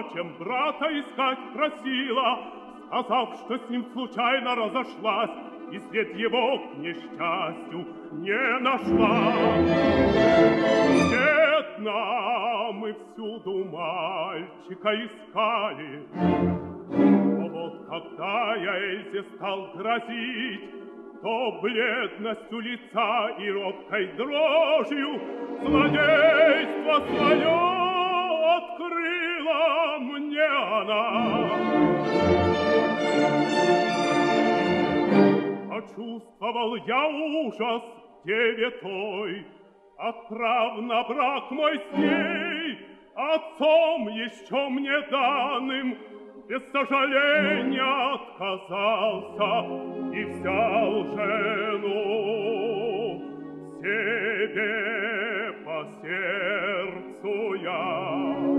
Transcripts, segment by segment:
плачем брата искать просила, сказав, что с ним случайно разошлась, и след его к несчастью не нашла. Тщетно мы всюду мальчика искали, но вот когда я Эльзе стал грозить, то бледностью лица и робкой дрожью злодейство свое открыла мне она. Почувствовал я ужас девятой, отправ на брак мой с ней, отцом еще мне данным, без сожаления отказался и взял жену себе по сердцу я.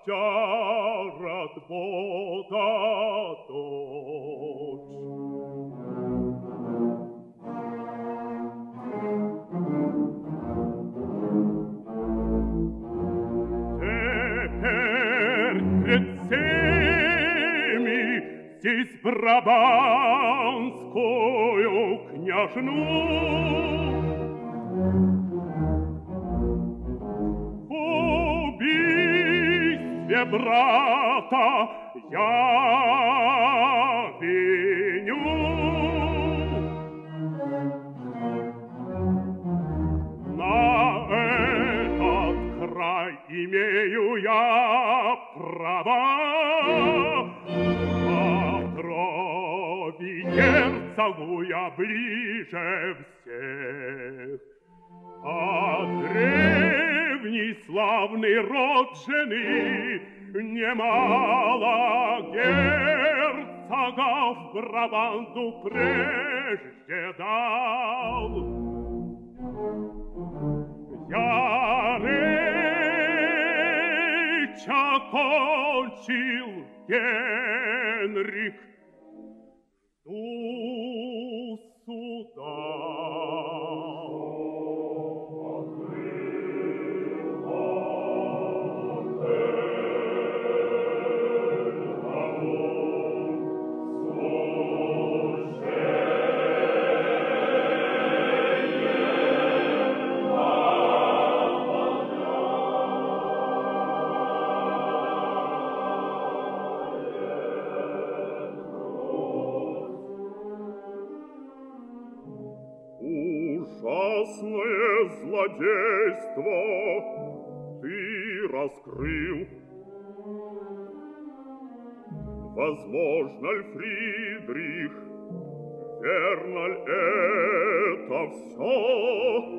вождя Радбота дочь. Теперь пред всеми здесь Брабанскую княжну брата я виню. На этот край имею я права, по крови герцогу я ближе всех. А древний славный род жены Немало герцогов Брабанду прежде дал. Я речь окончил, Генрих, у суда. Злодейство ты раскрыл. Возможно ли, Фридрих, верно ли это все?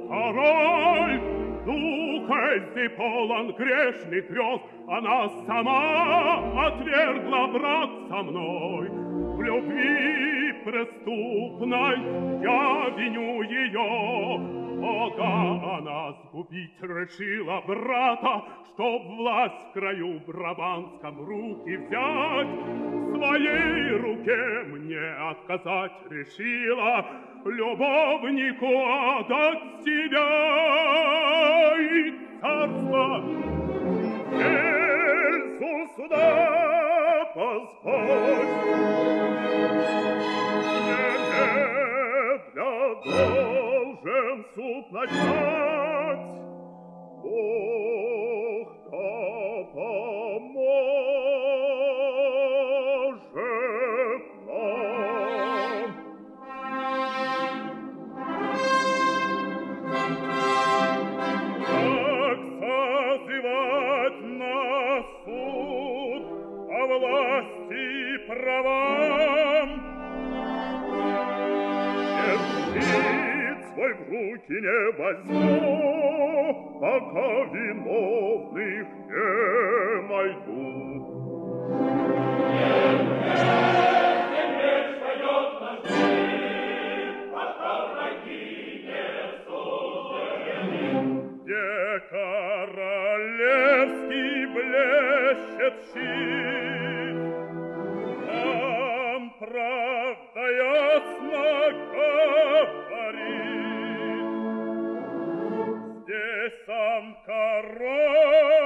Король, духой полон грешный грез, Она сама отвергла брак со мной. В любви преступной я виню ее, Бога она сгубить решила брата, Чтоб власть в краю Брабанском руки взять, В своей руке мне отказать решила, Любовнику отдать себя. И царство. Эльзу сюда позволь, Немедля должен Menschen zugleich sagt, Doch, Gott, руки не возьму, пока виновных не найду. Где королевский блещет щит, Там правда ясно сам король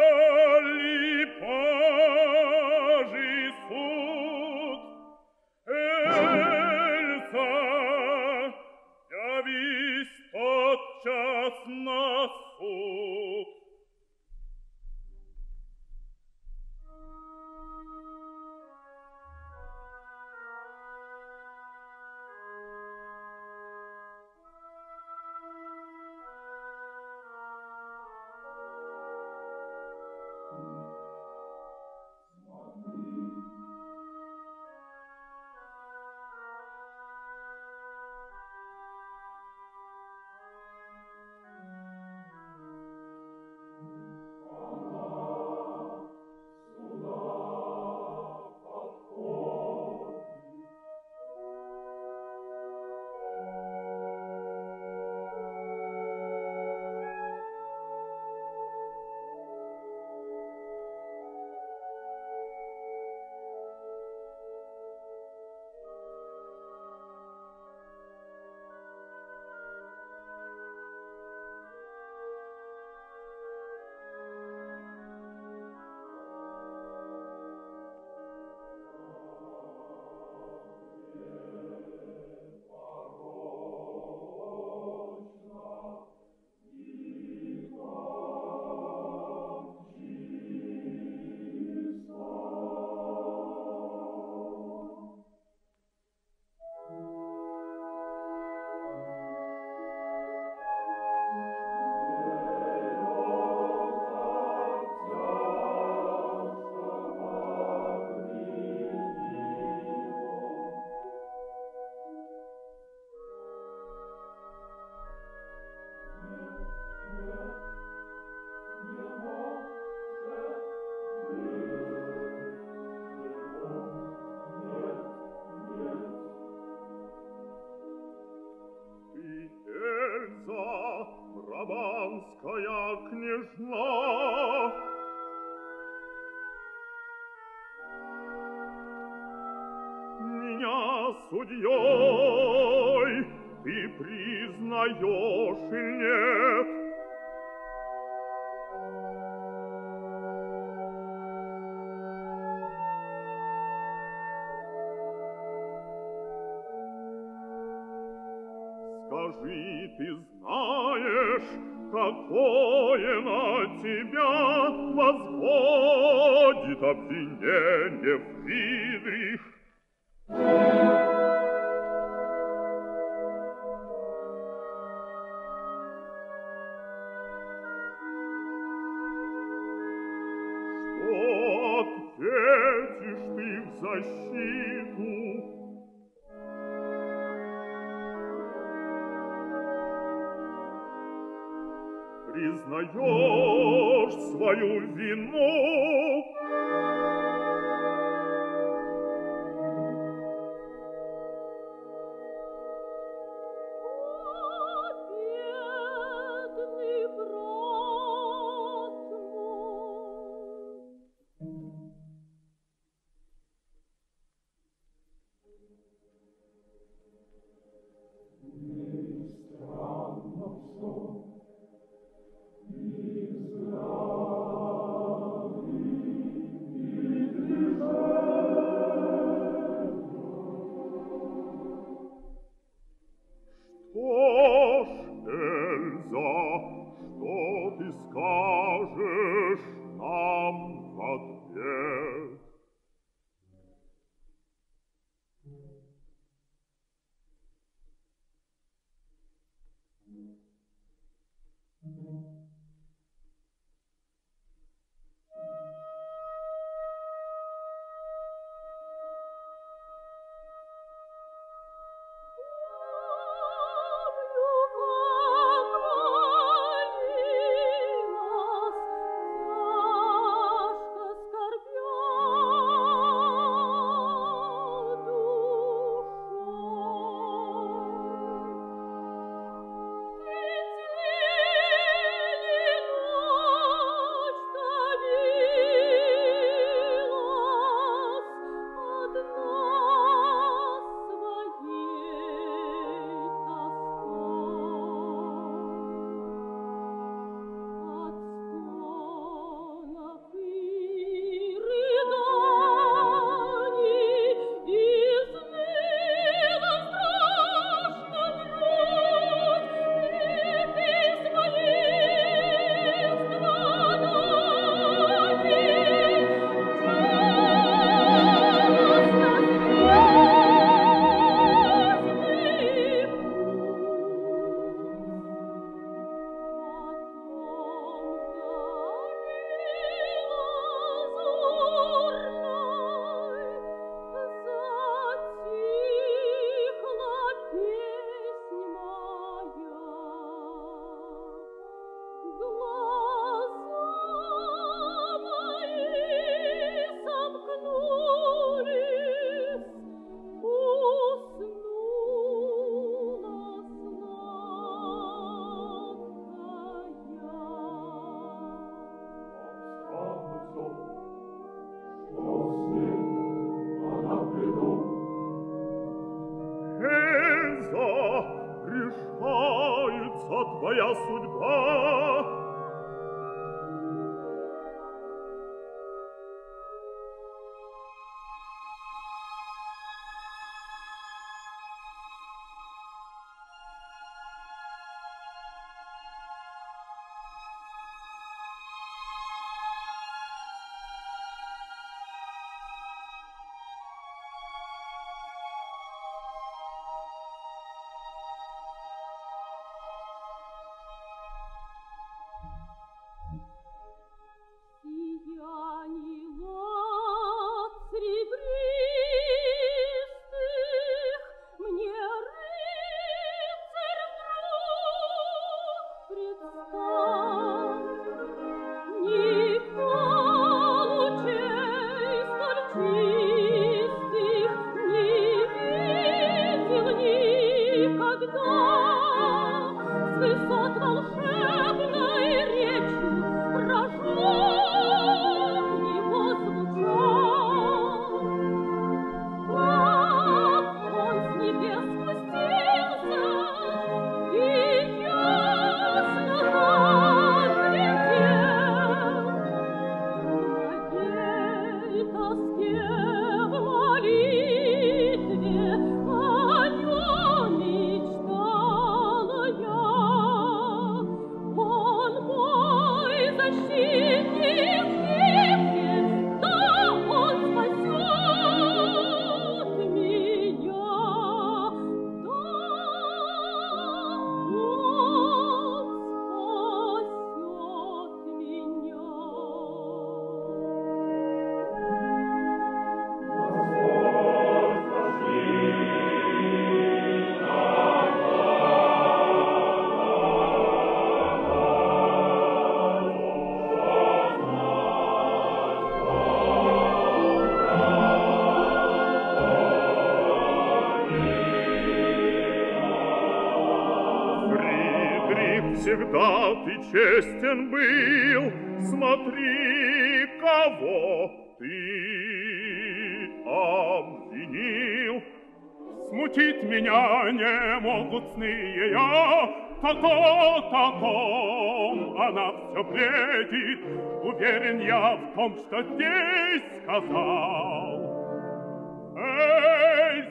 Том, что здесь сказал.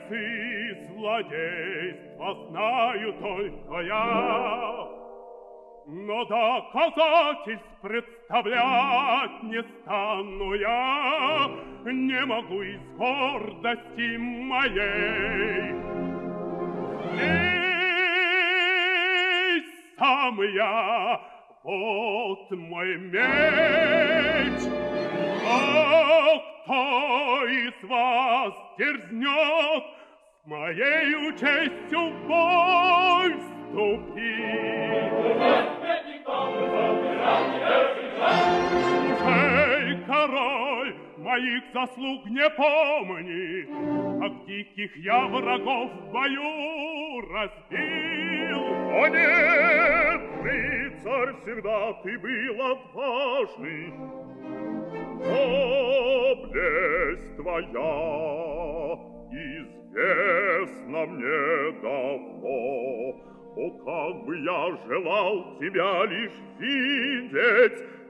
Ты, злодейство, знаю только я, Но доказательств представлять не стану я, Не могу из гордости моей. Здесь сам я, вот мой меч, А кто из вас дерзнет с моею честью в бой вступить? Эй, король, моих заслуг не помни, Как диких я врагов в бою разбил. О нет, рыцарь, всегда ты был отважный, Доблесть твоя известна мне давно, О, как бы я желал тебя лишь видеть,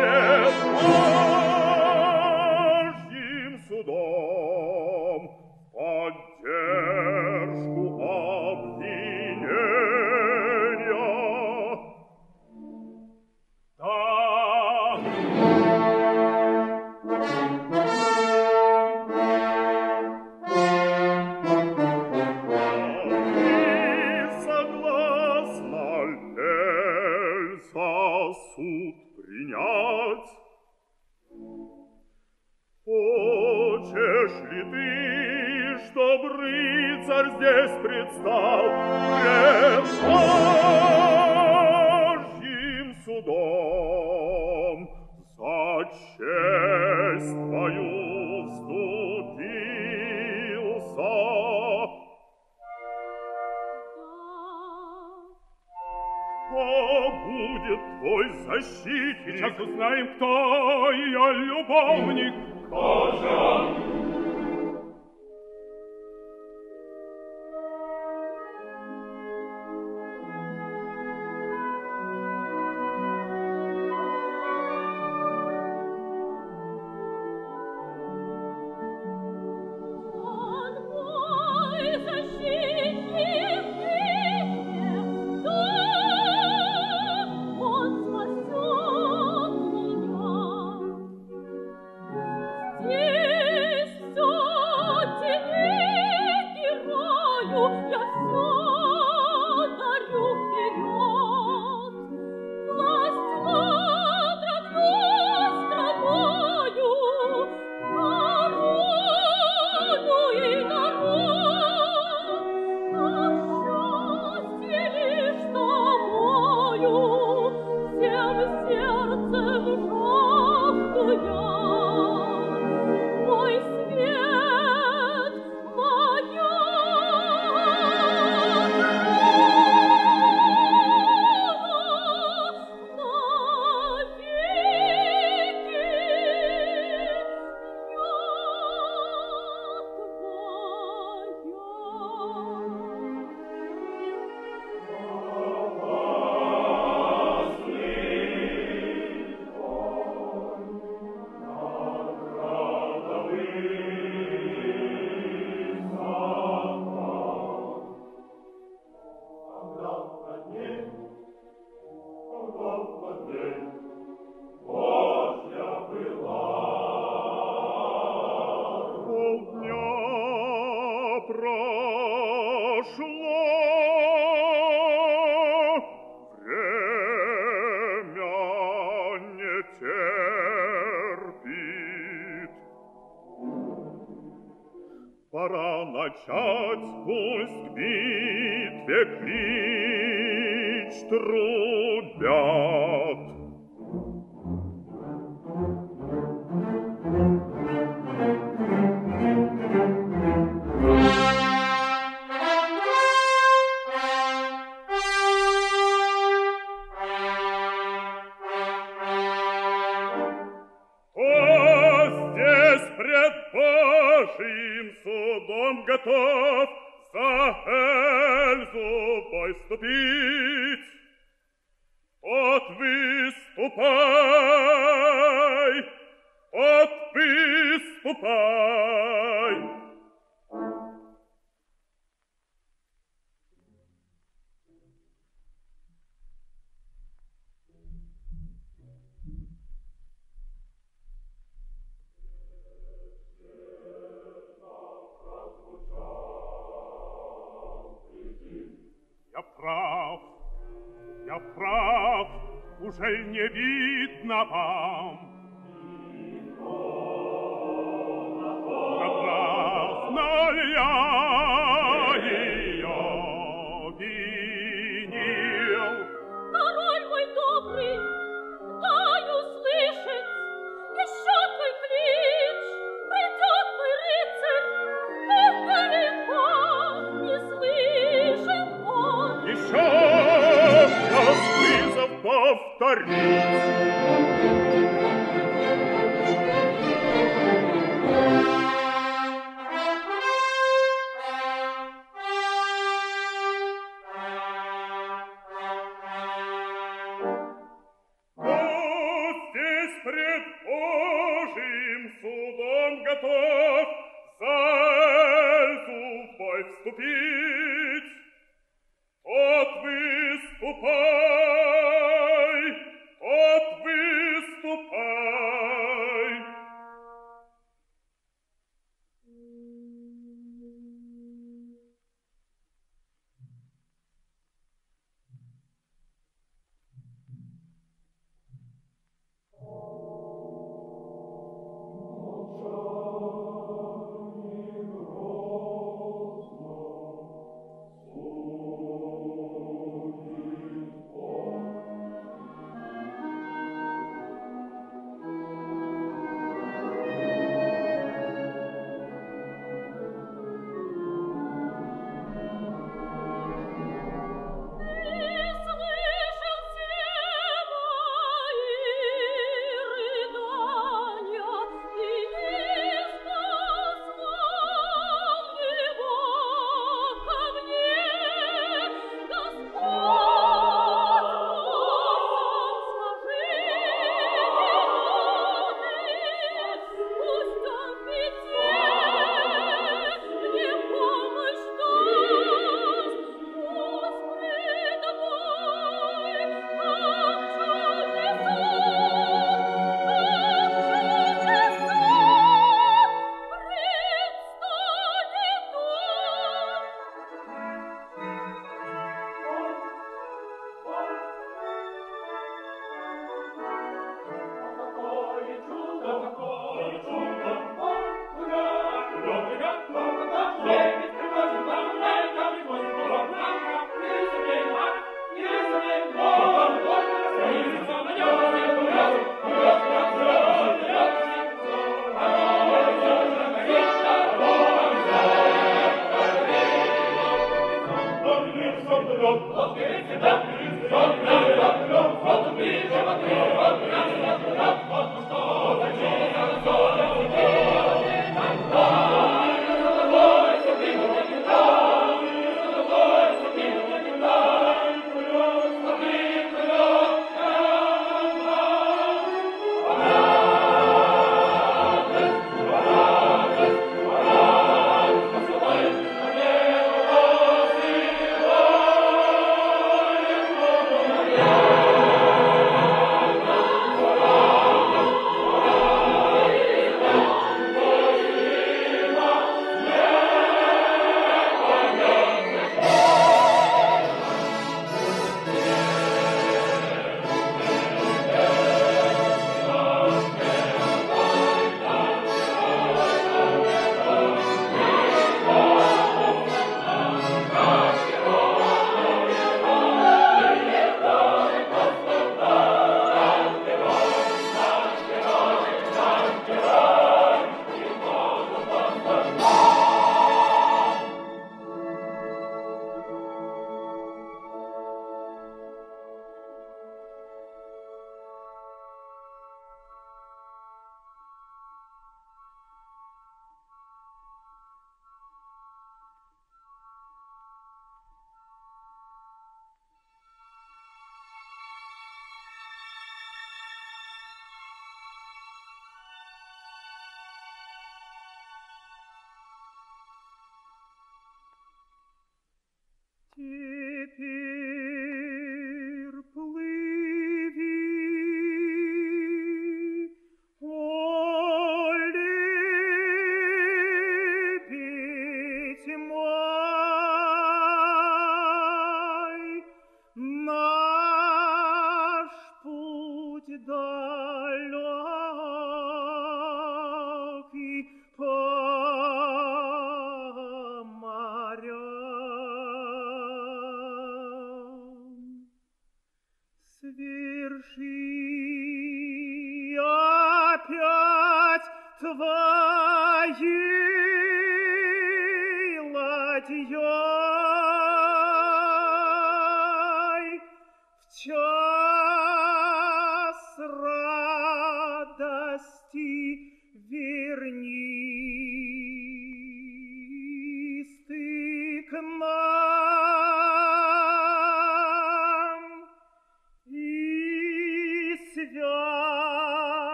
et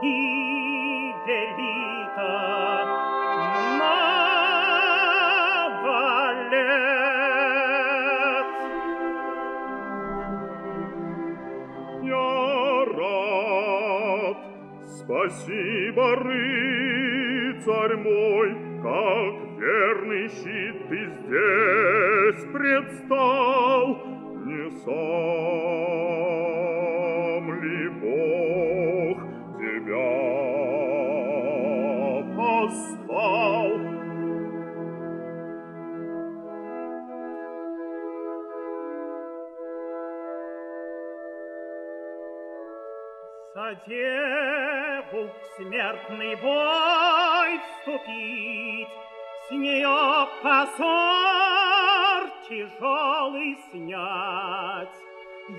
he тяжелый снять.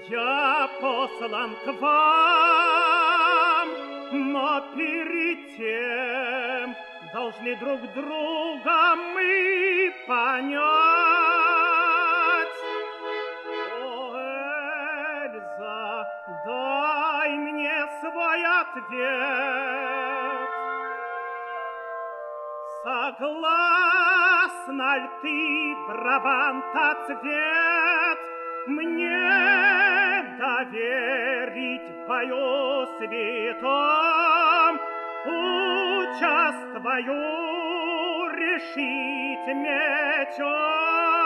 Я послан к вам, но перед тем Должны друг друга мы понять. О, Эльза, дай мне свой ответ. Согласна ли ты, Брабанта цвет, Мне доверить бою святом Участь твою решить мечом?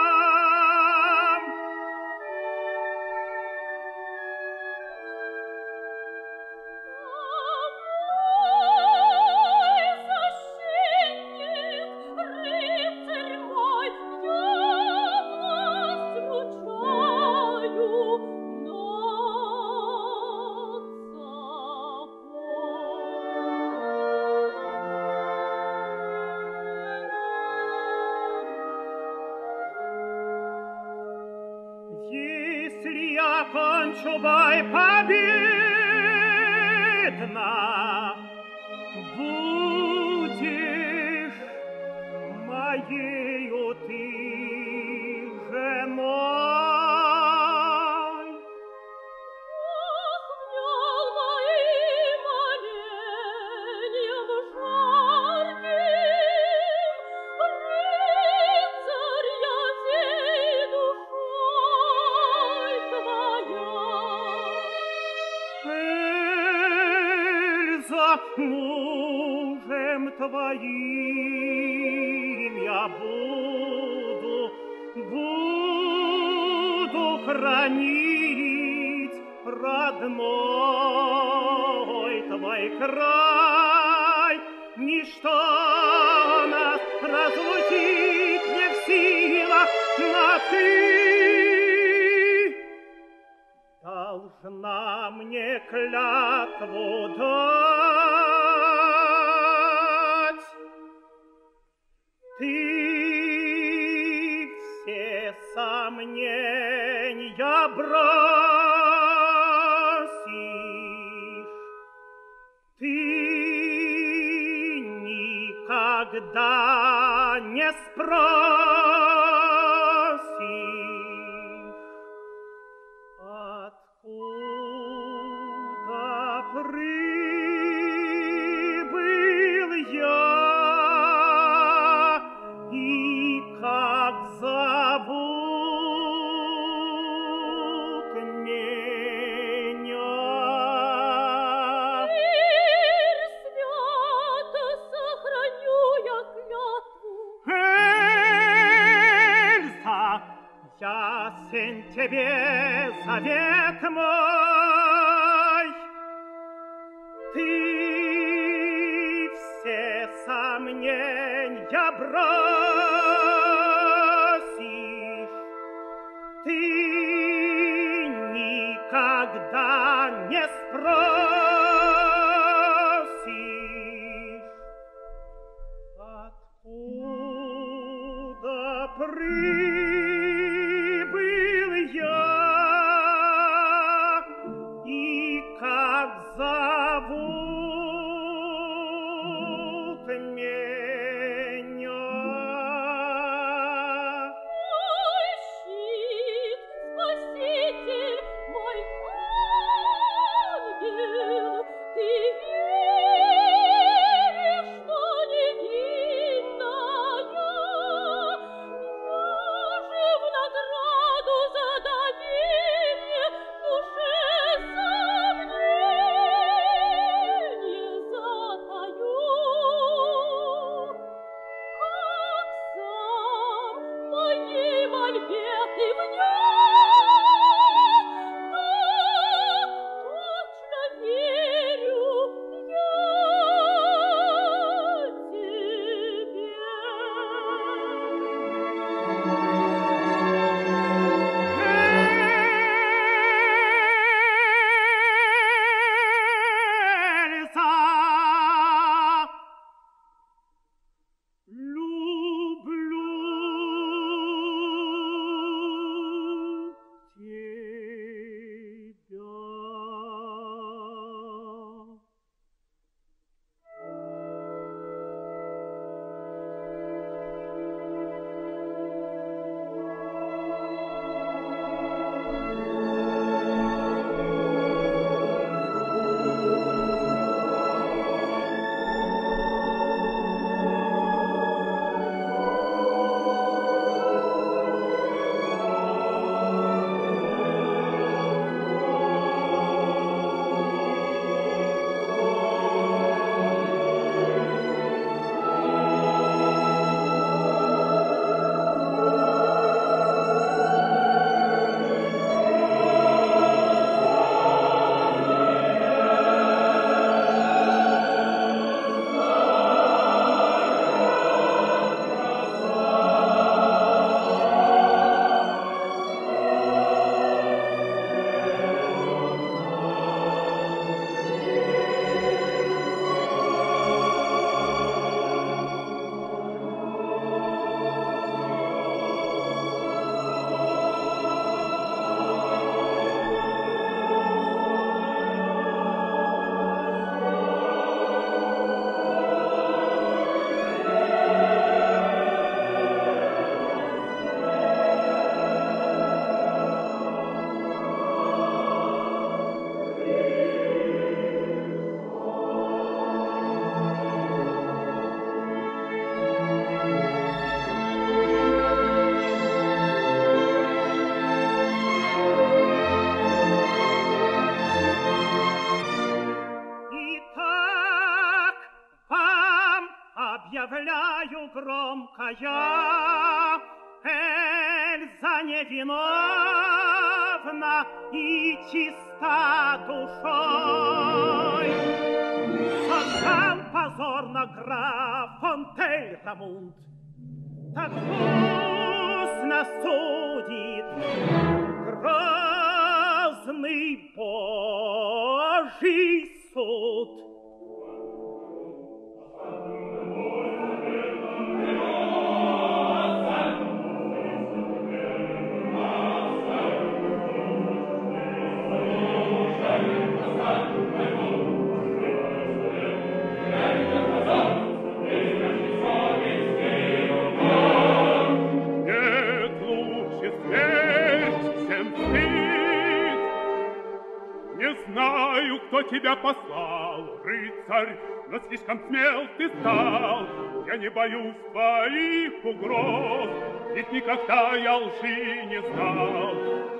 но слишком смел ты стал. Я не боюсь твоих угроз, ведь никогда я лжи не знал.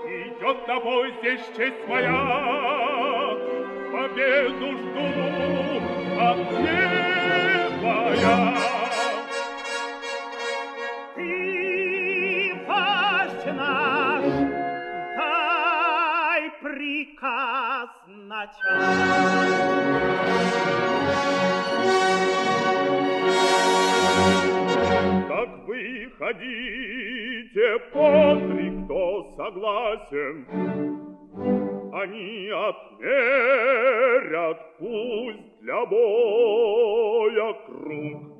И идет тобой здесь честь моя, победу жду от неба я. означать. Так выходите, подри, кто согласен, они отмерят пусть для боя круг.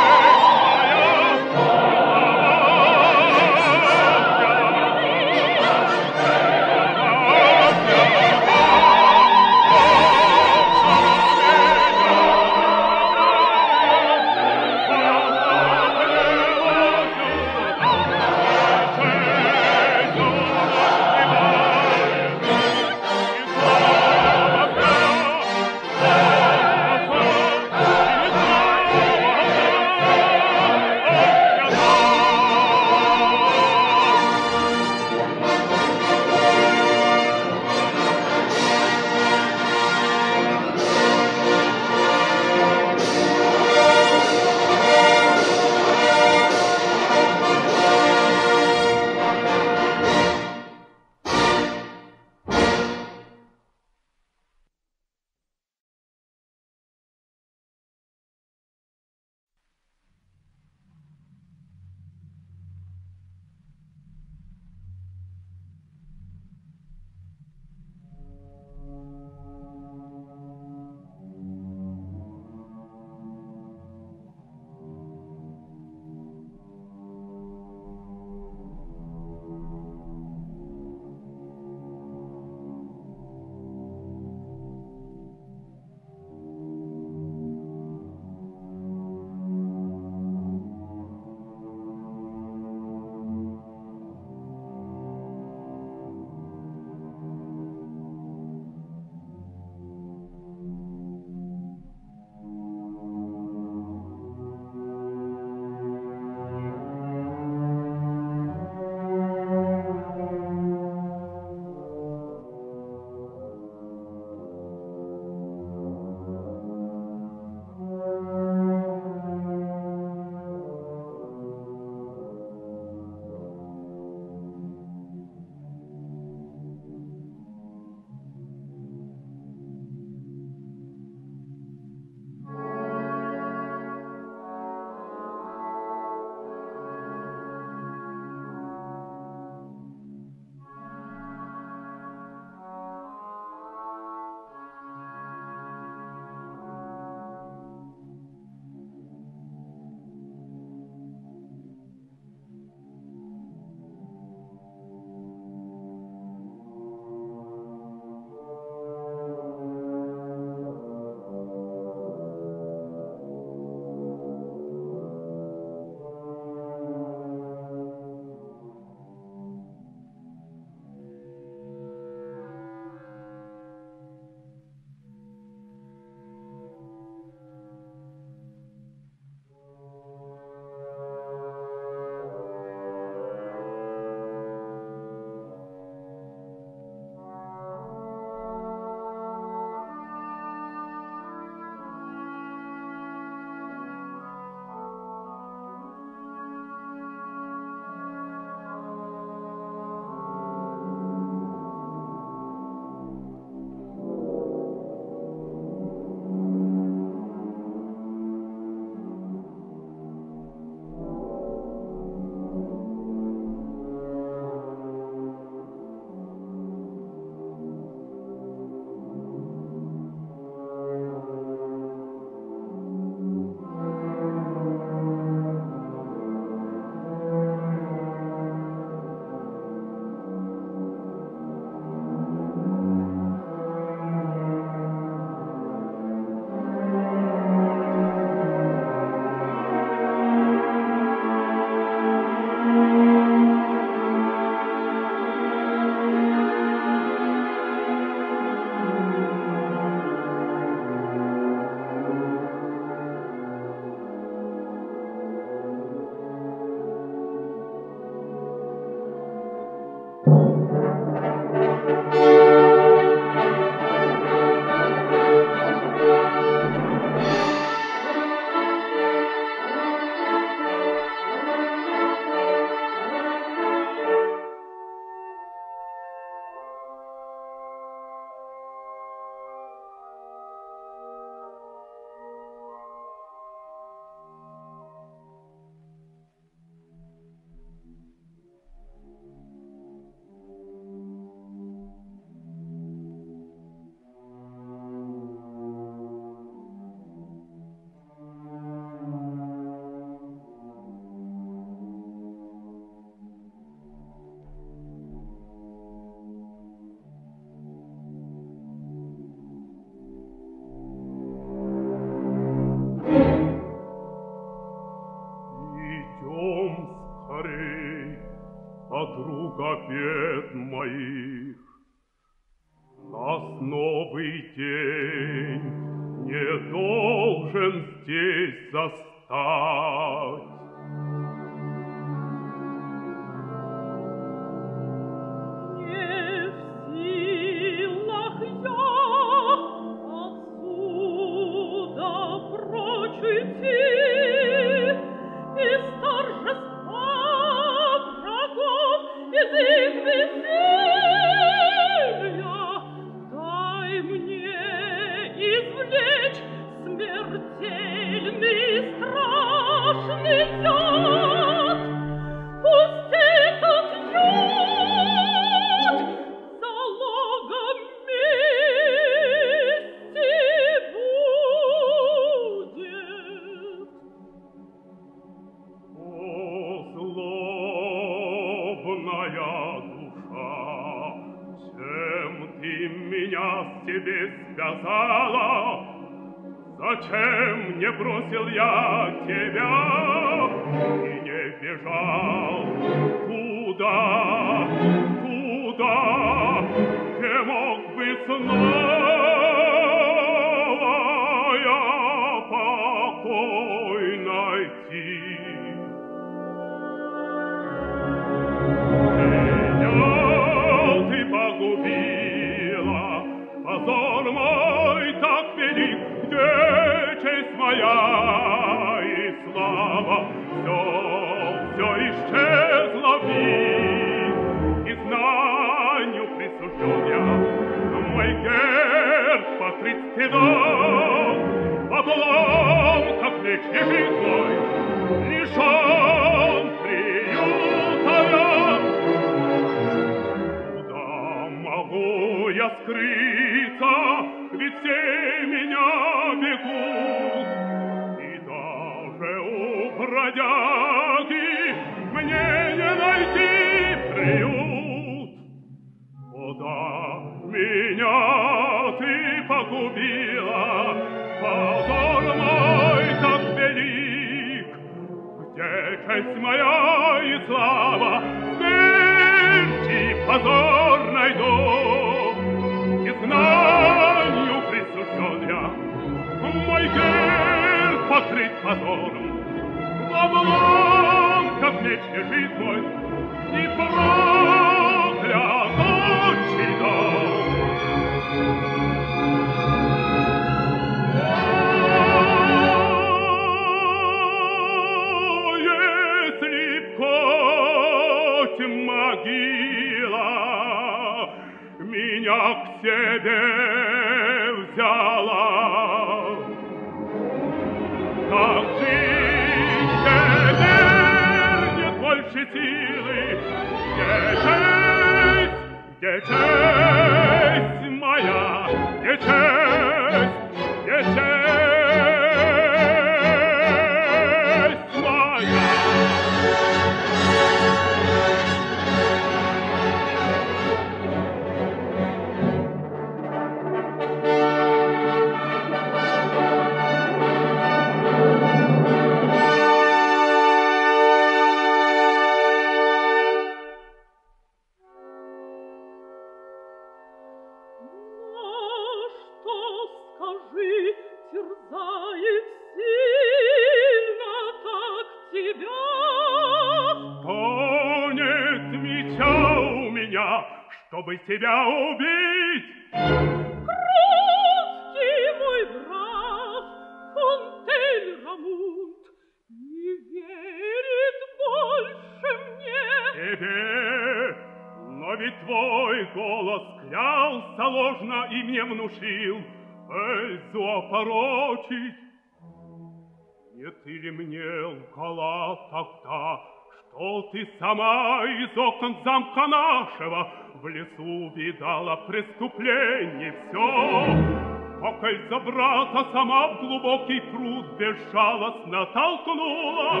Видала преступление все. Покой за брата сама в глубокий пруд безжалостно толкнула.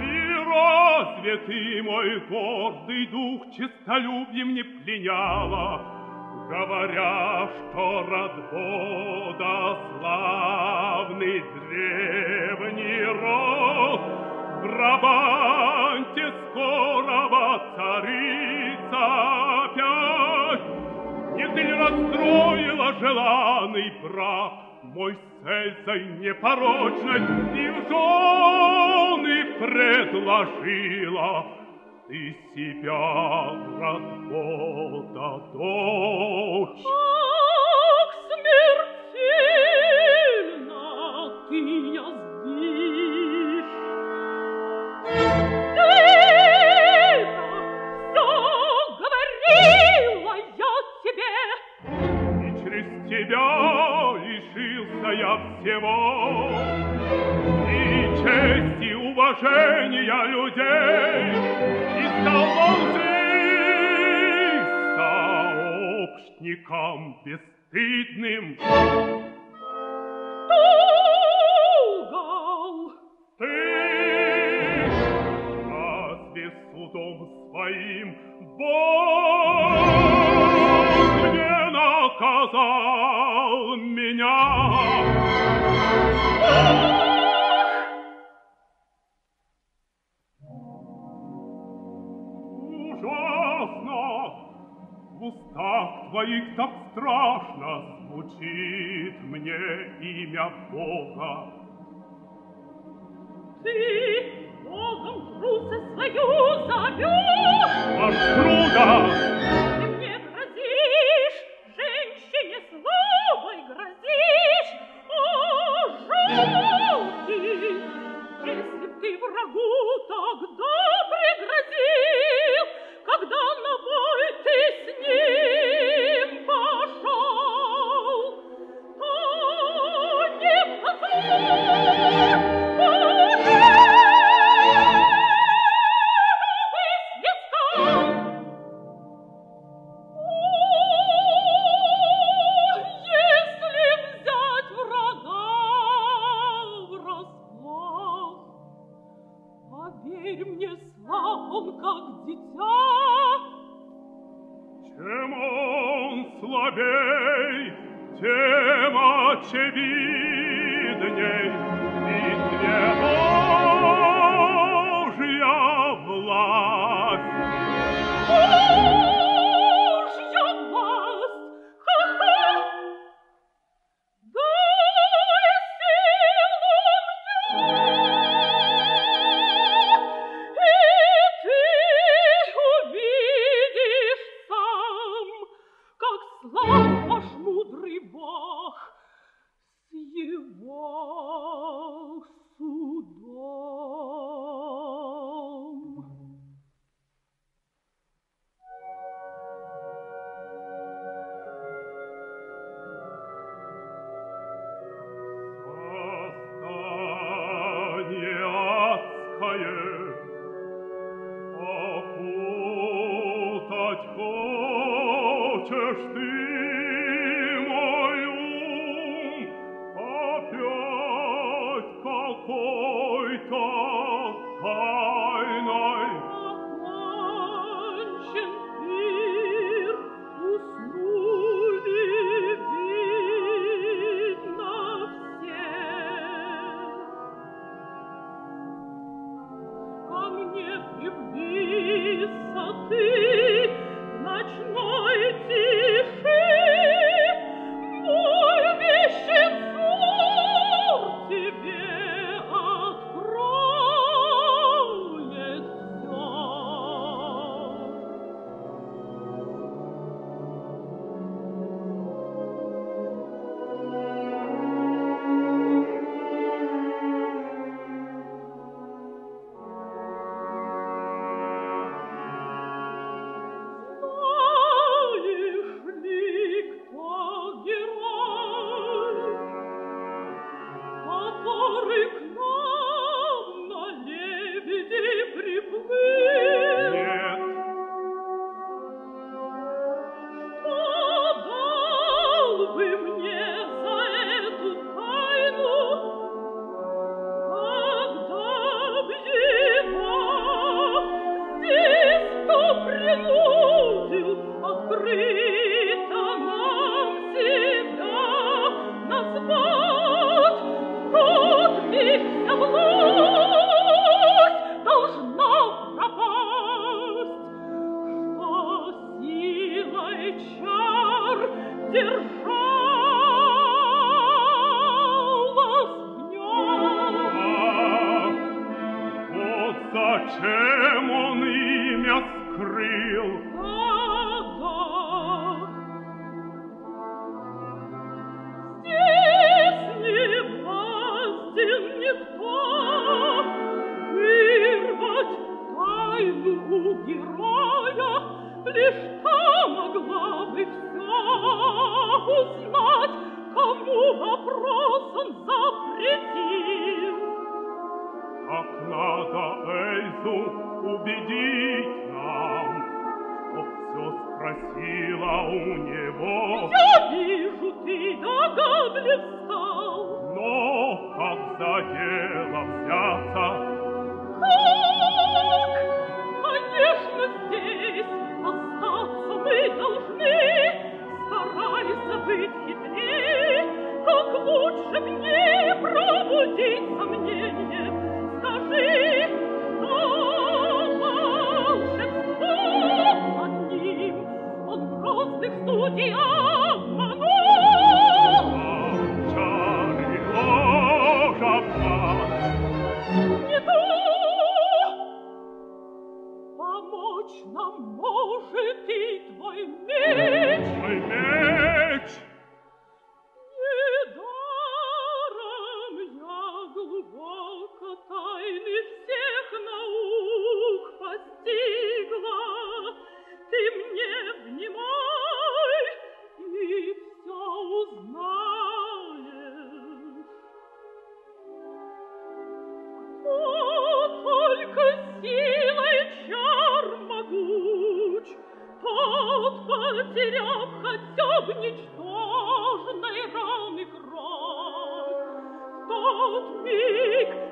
И разве ты, мой гордый дух, честолюбием не пленяла, говоря, что Радбода славный древний род, Брабанте скорого царица устроила желанный брак, мой Цезарь непорочной и в жены предложила ты себя, брат Бода, дочь. Ах, смертельно ты язвишь! Это Тебя лишился я всего, И чести, и уважения людей, И стал лжи сообщником бесстыдным. Тугал! Ты разве судом своим Бог наказал меня? Ужасно! В устах твоих так страшно звучит мне имя Бога. Ты Богом трусы свою зовешь! Маршрута! Потеряв хотя бы ничтожной раны кровь, В тот миг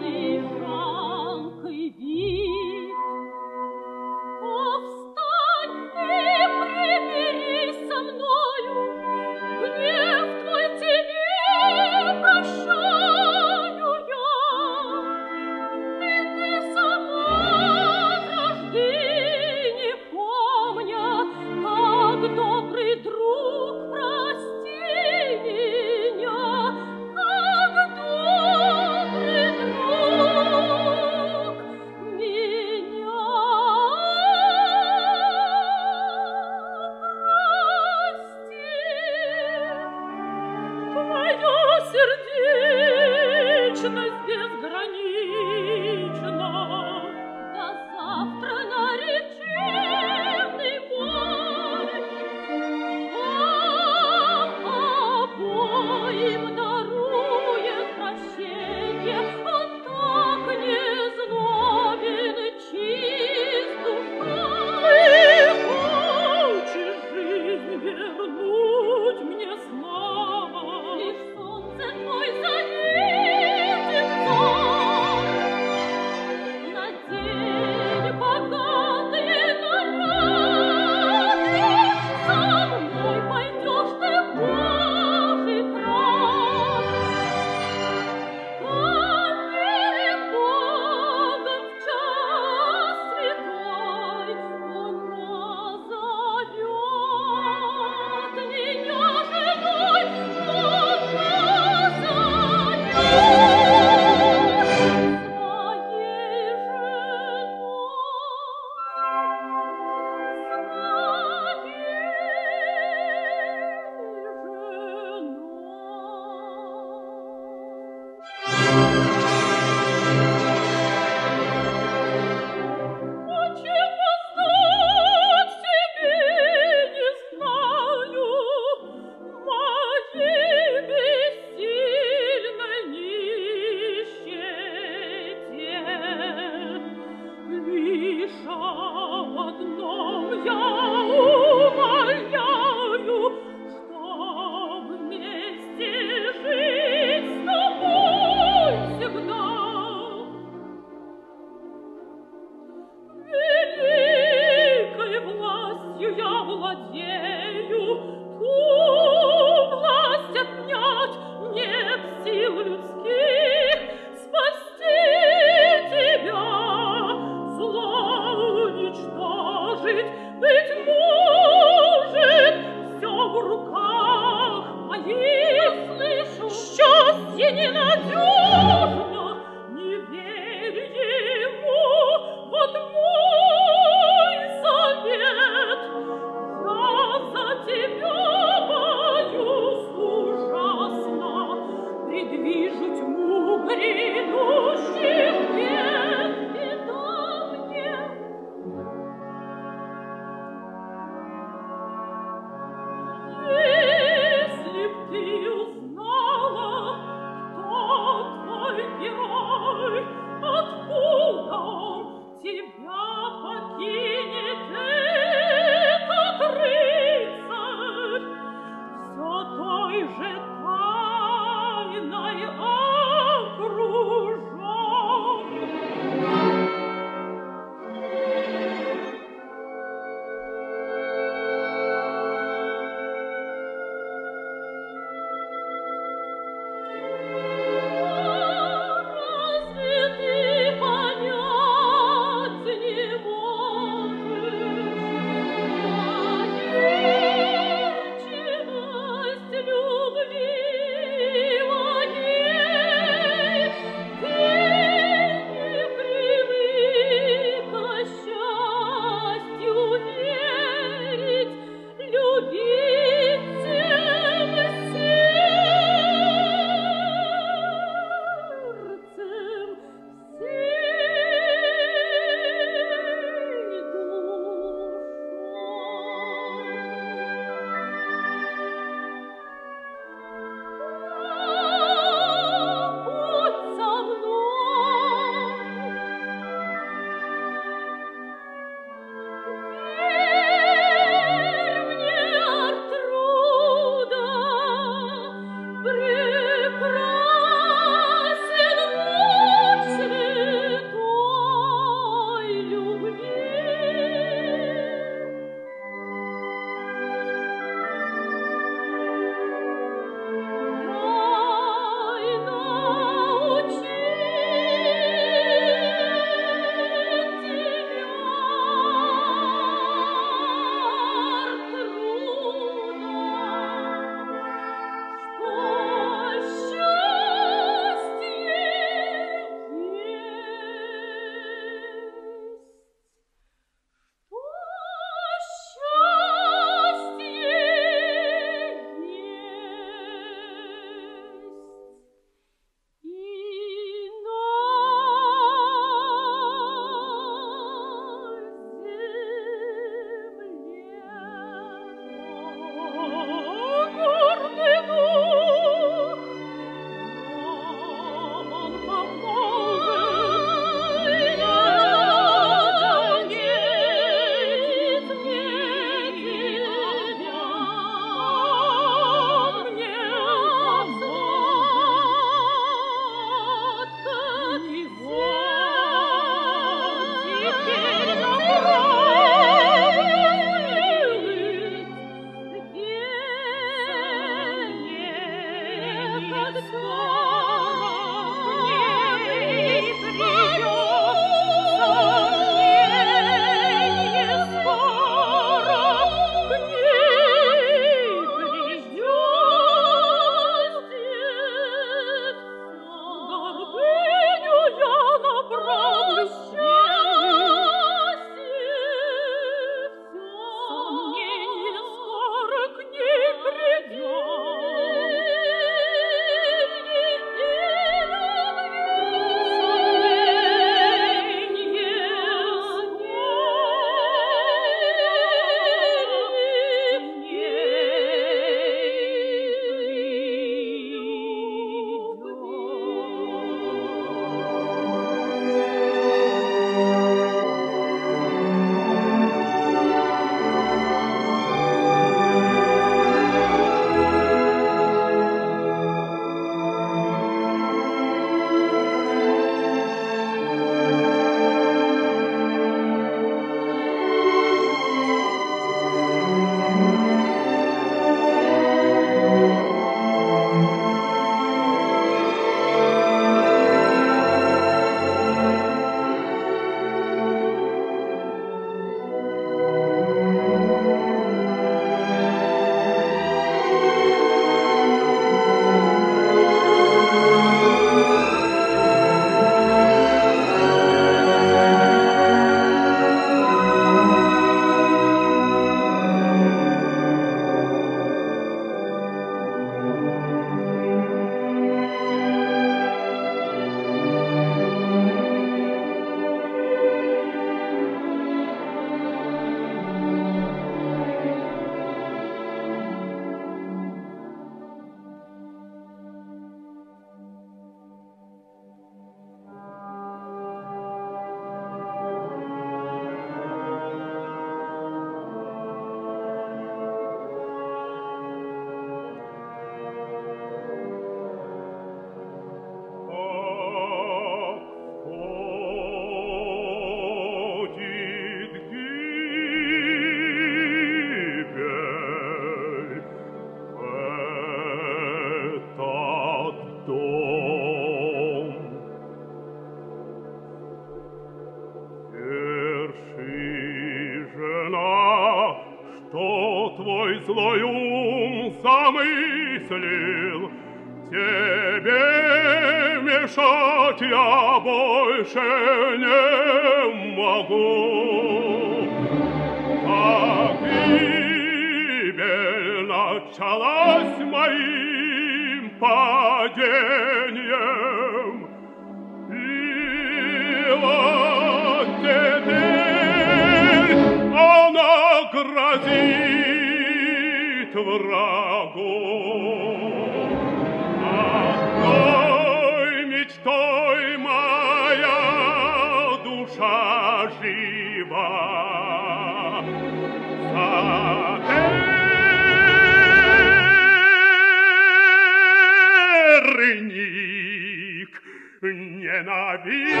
ненавистный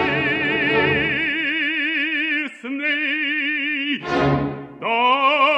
должен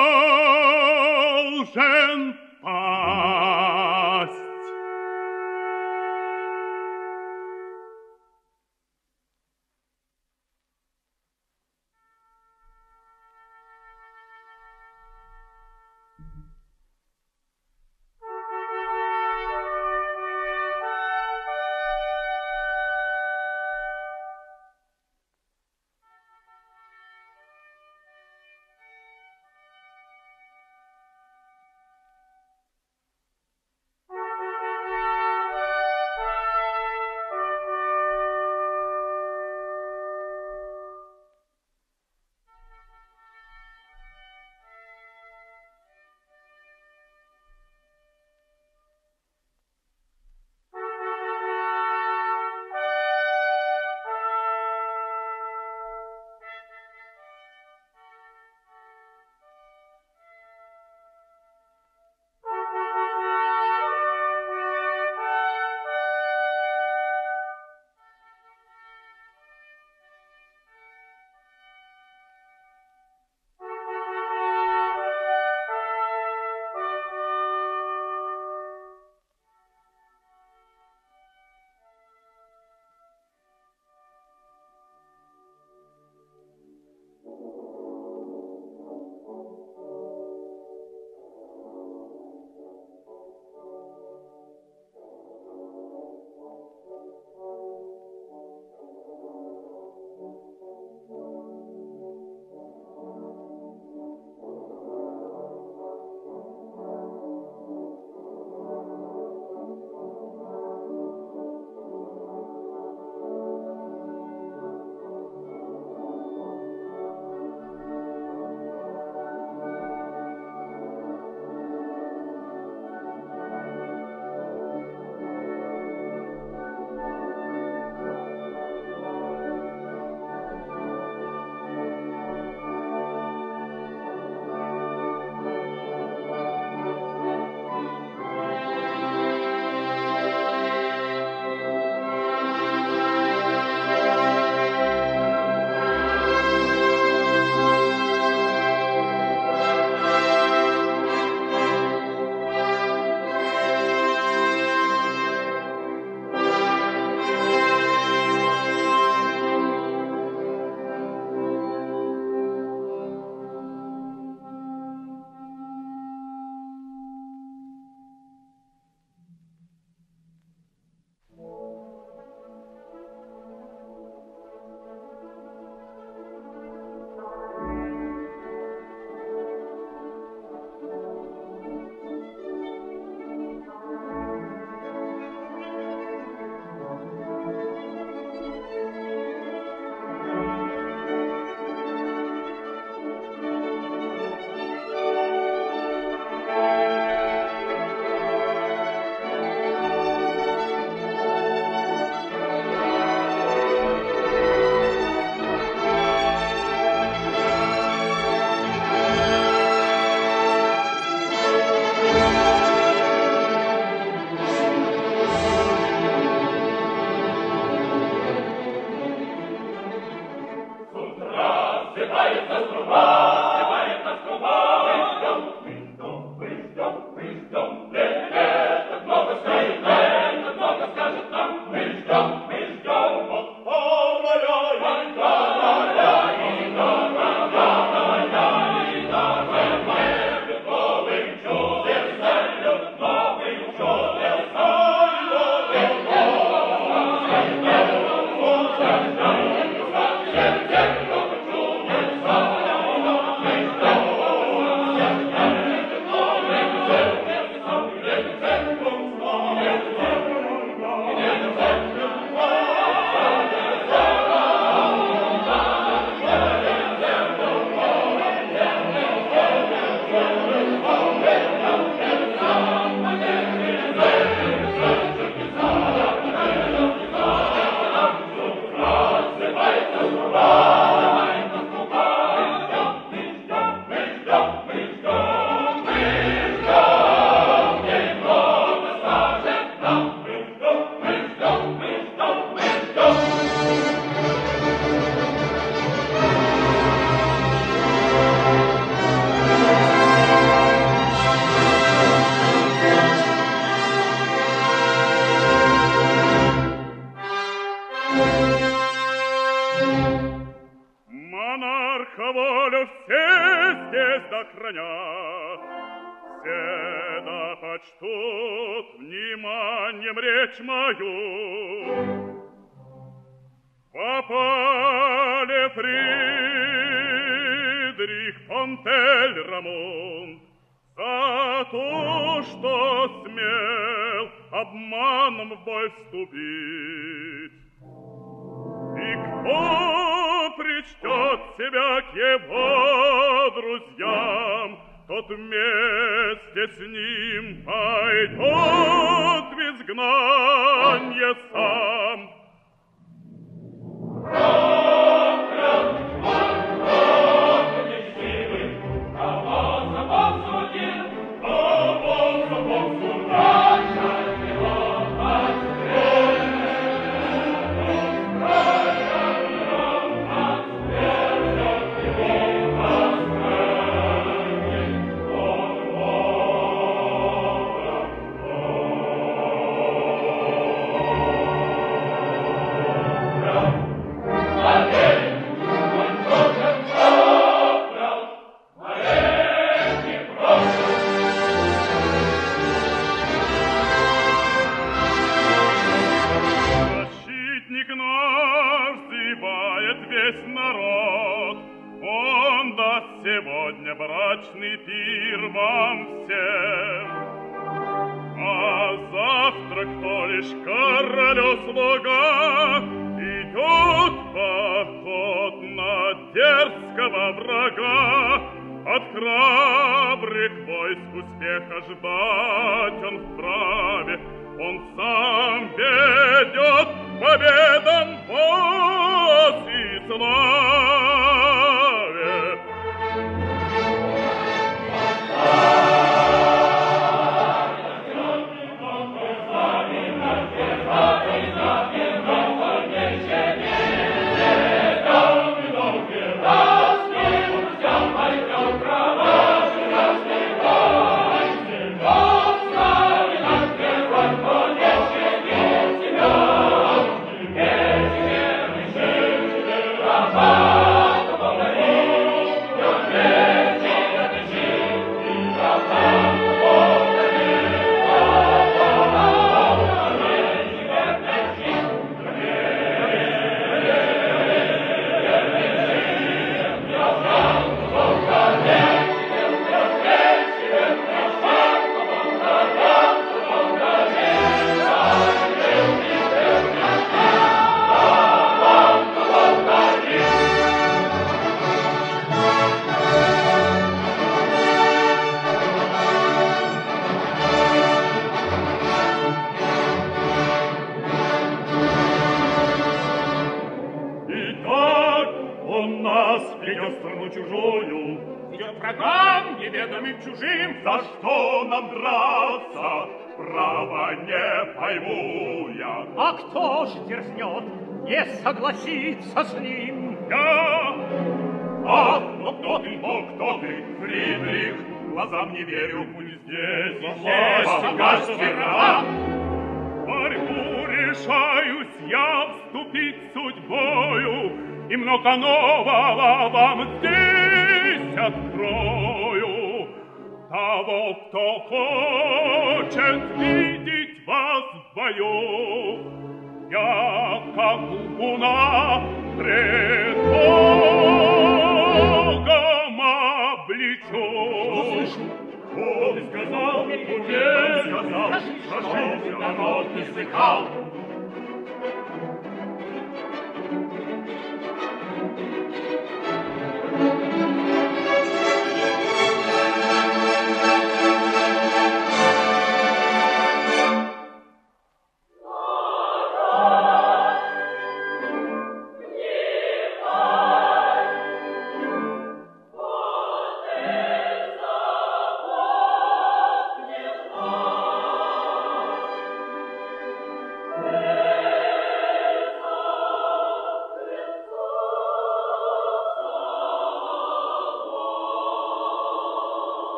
его друзьям, тот вместе с ним пойдет в изгнание сам. Защитник Слуга Идет поход на дерзкого врага, От храбрых войск успеха ждать он вправе, Он сам ведет победам воз и славе. Не пойму я. А кто ж дерзнет не согласиться с ним? Я? Ах, но кто ты, но кто ты, Фридрих? Глазам не верю, пусть здесь Есть мастера. Борьбу решаюсь я вступить судьбою, И много нового вам здесь открою. Того, кто хочет видеть вас твое, ya как луна претогом облечен. Он сказал, умер, сказал, прошел, народ не слыхал.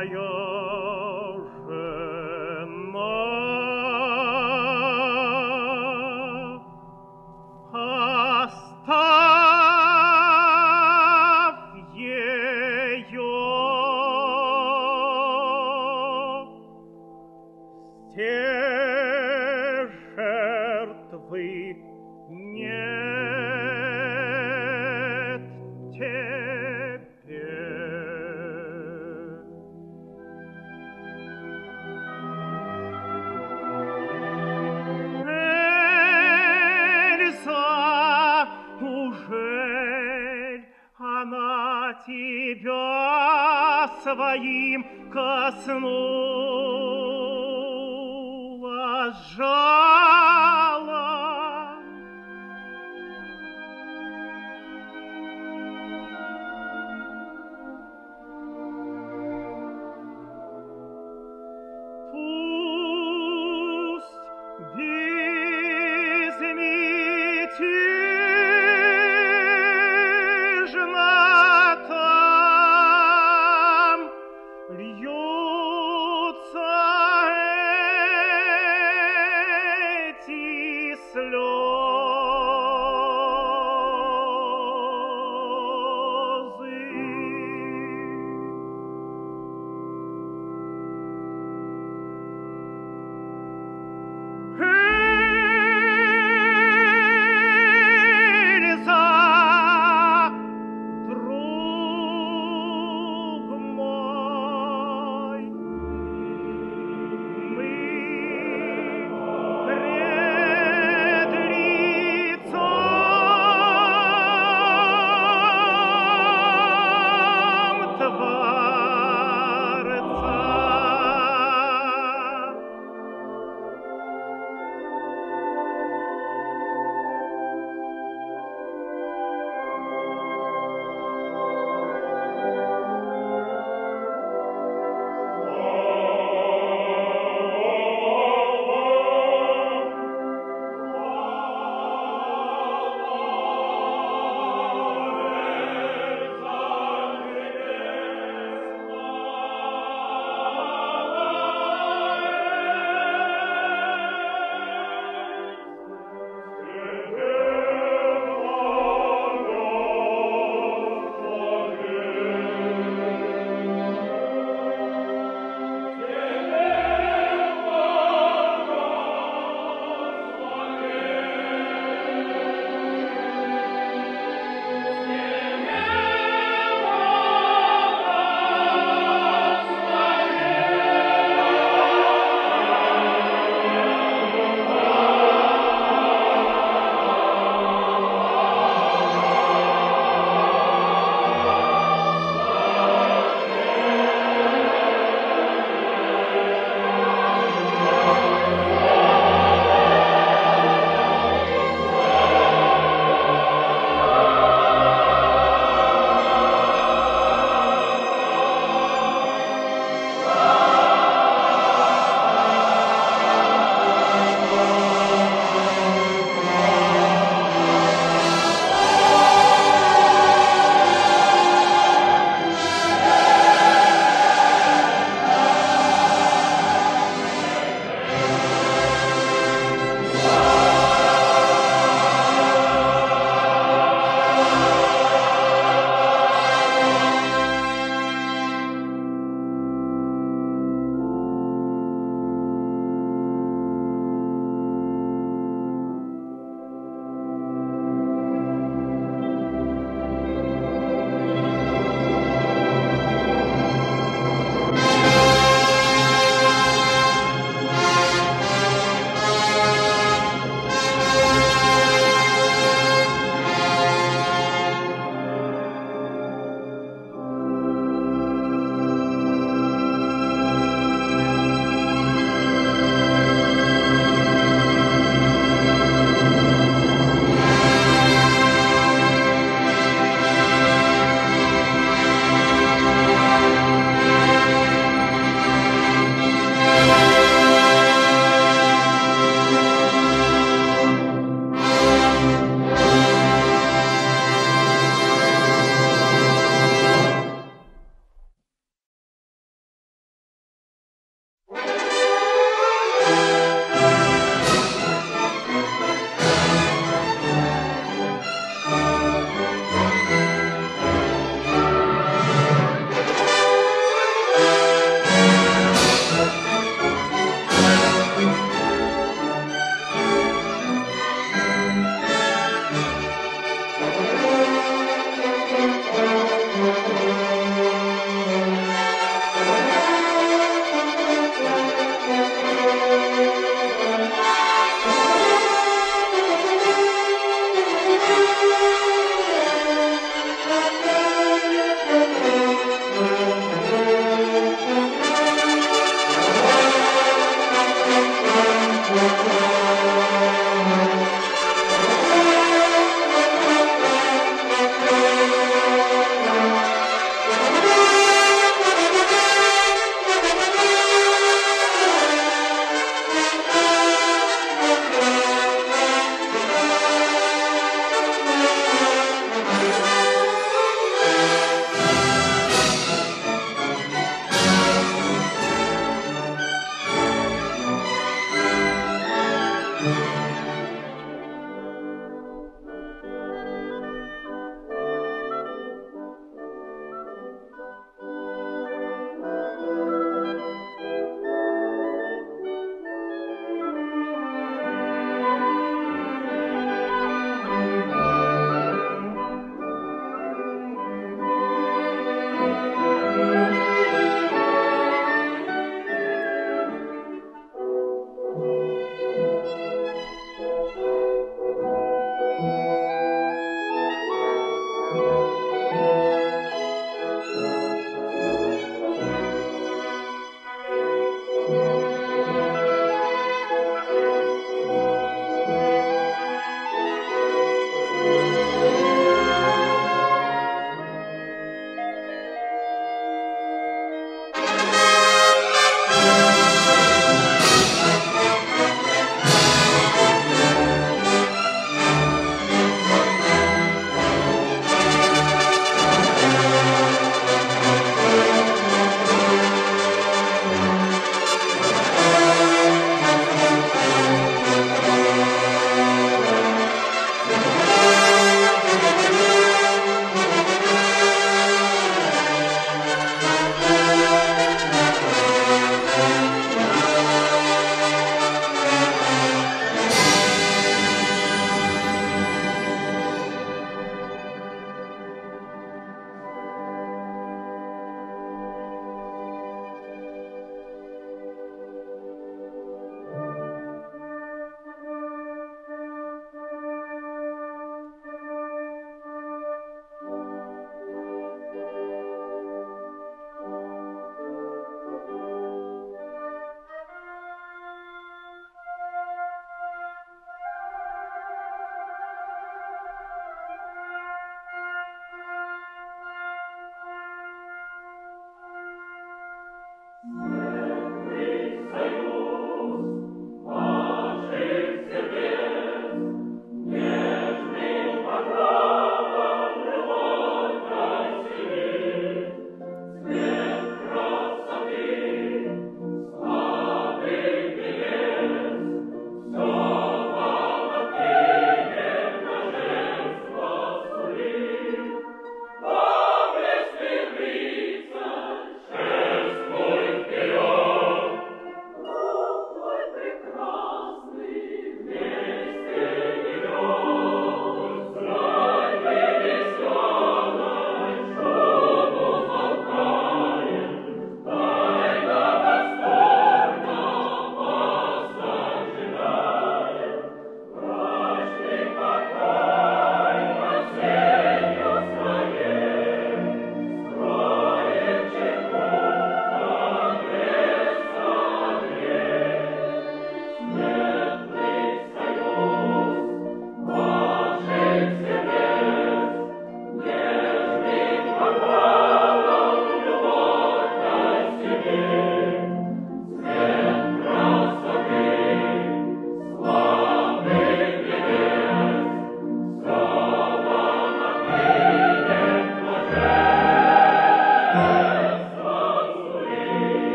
Своим some more.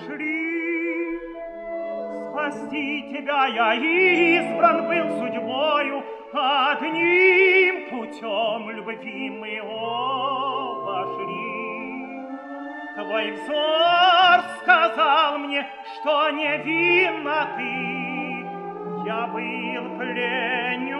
пошли. Спасти тебя я избран был судьбою, Одним путем любви мы оба шли. Твой взор сказал мне, что невинна ты, Я был пленен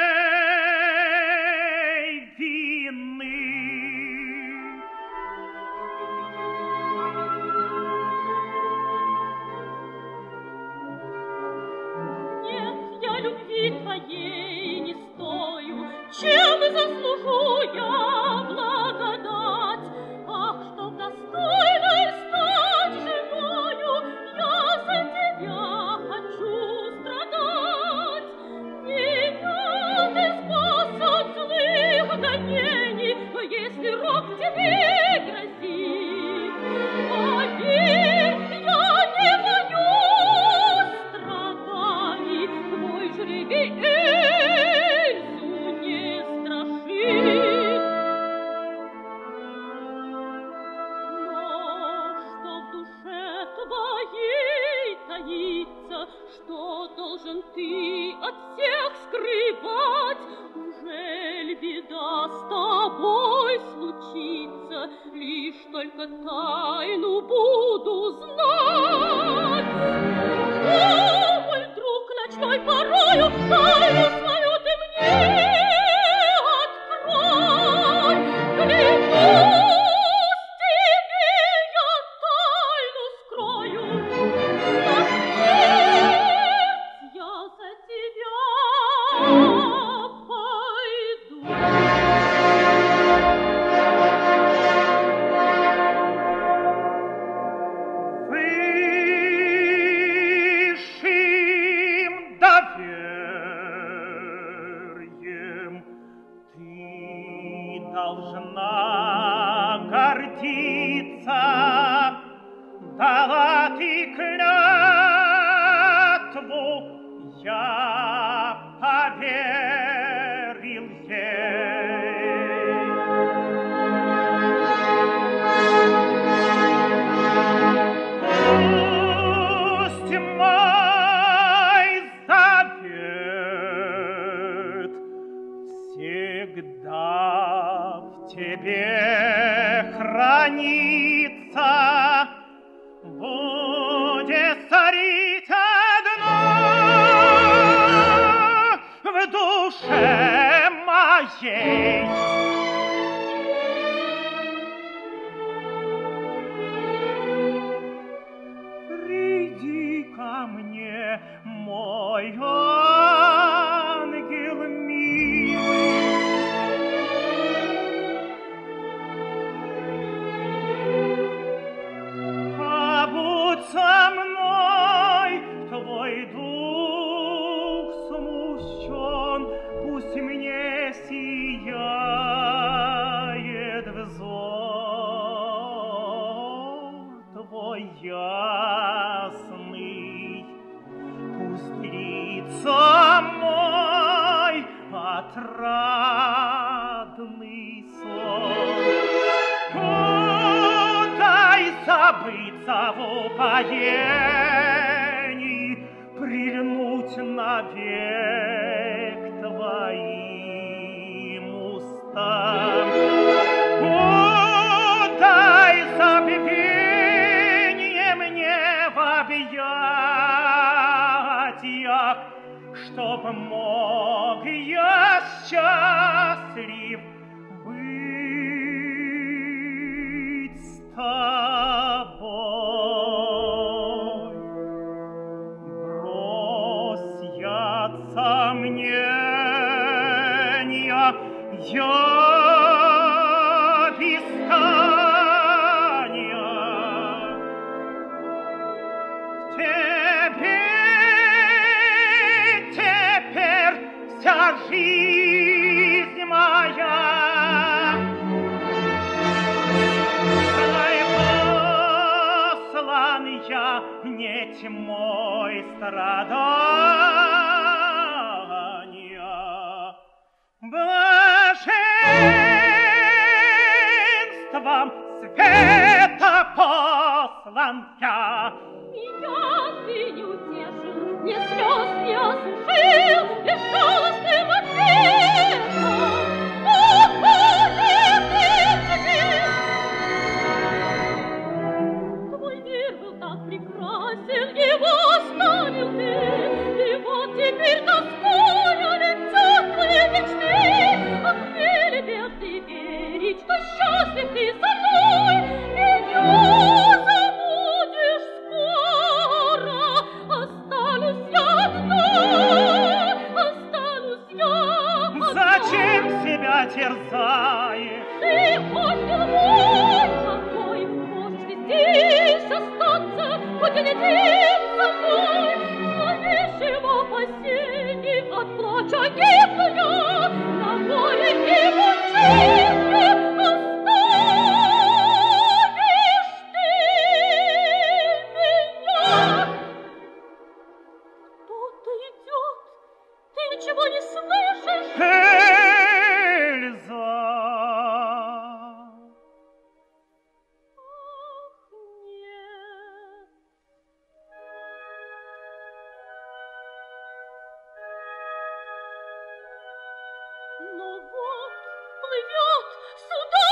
зовет сюда.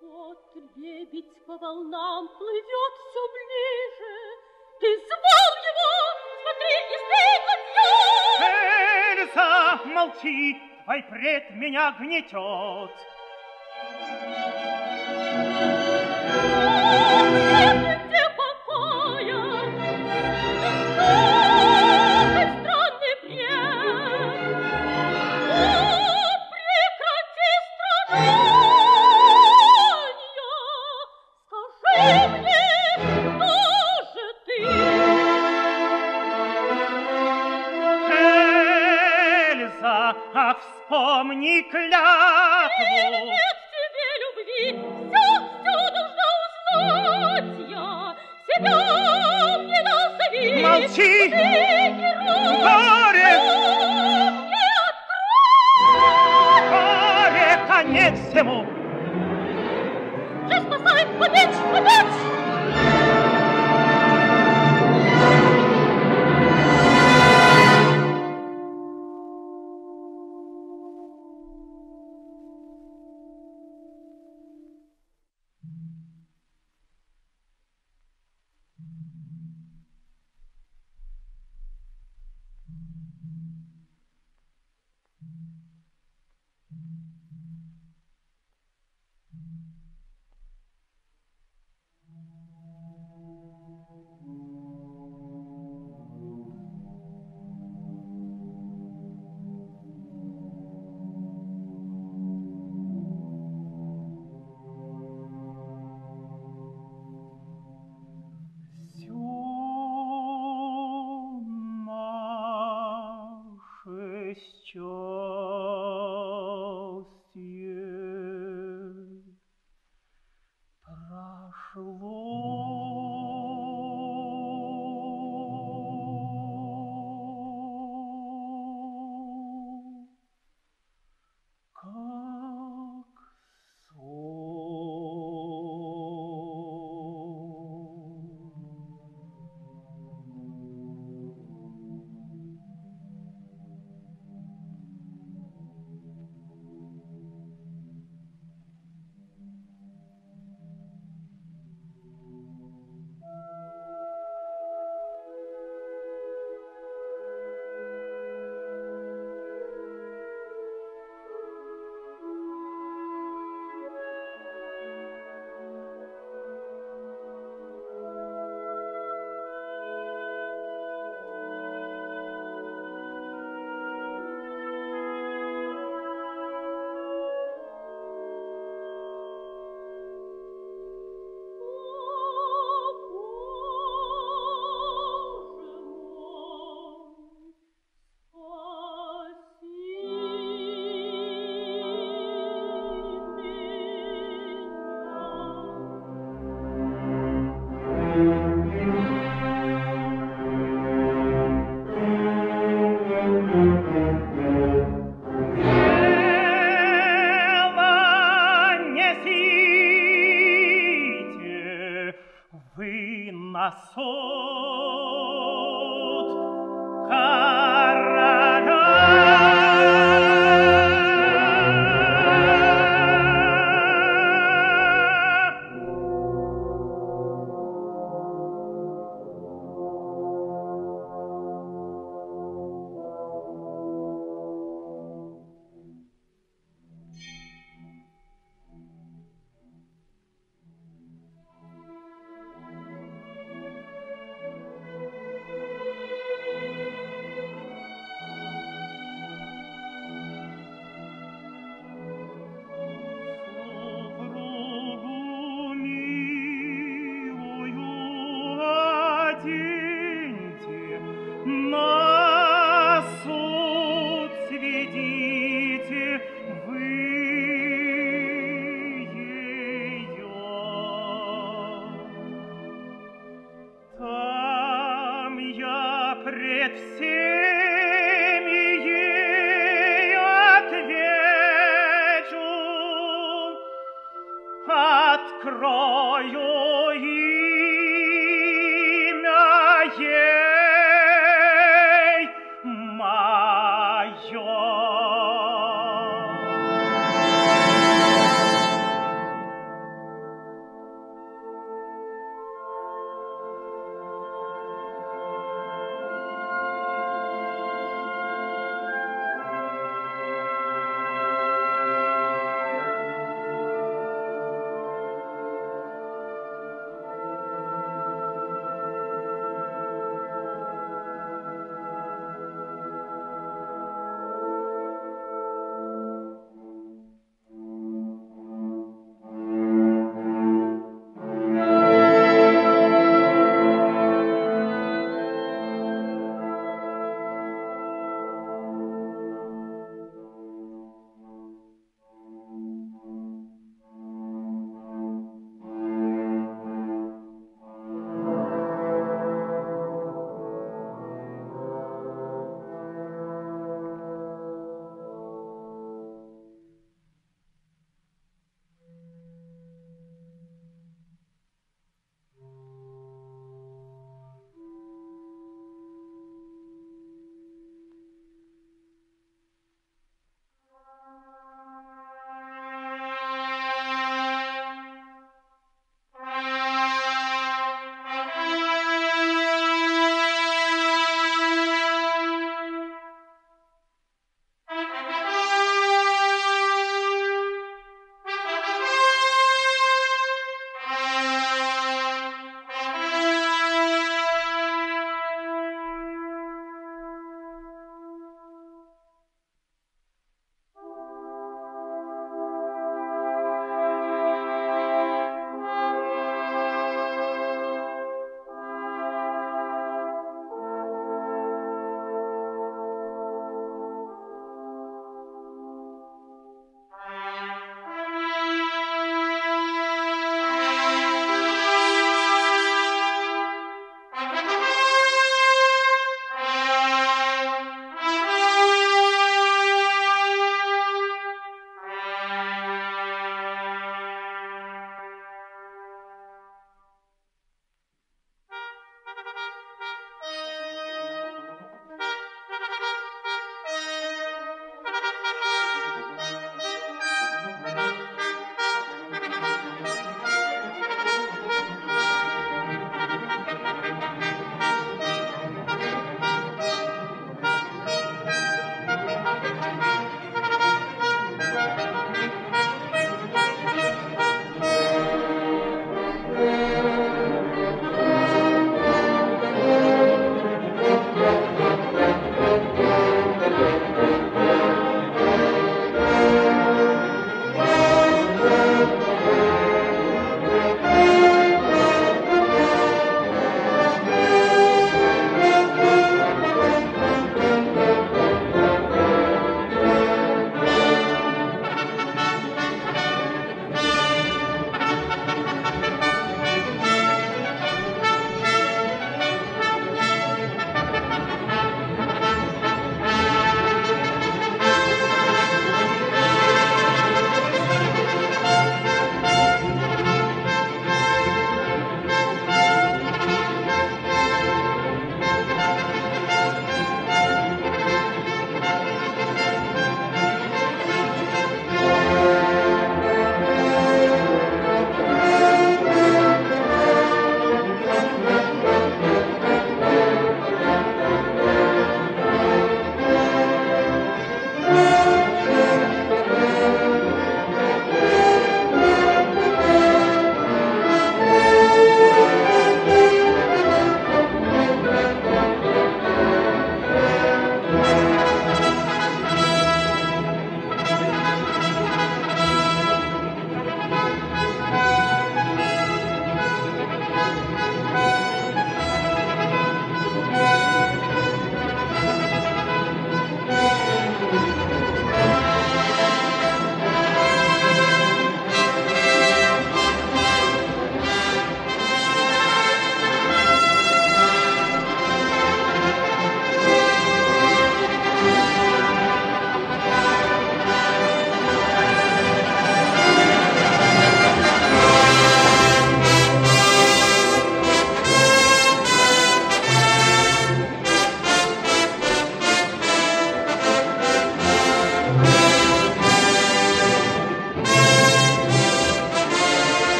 Вот лебедь по волнам плывет все ближе. Ты звал его, смотри, и стрелы бьет. Эльза, молчи, твой пред меня гнетет.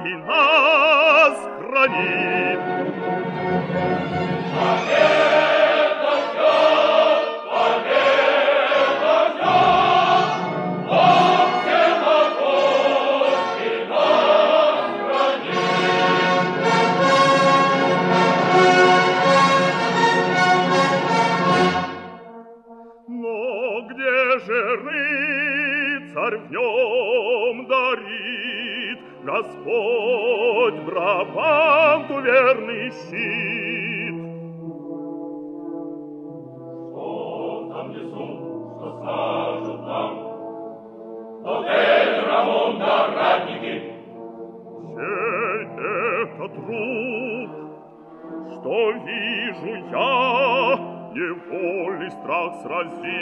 Всемогущий нас хранит. nostras vidas.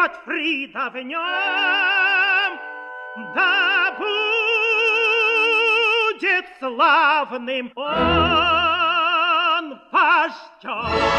Готфрида в нем, да будет славным он вождем.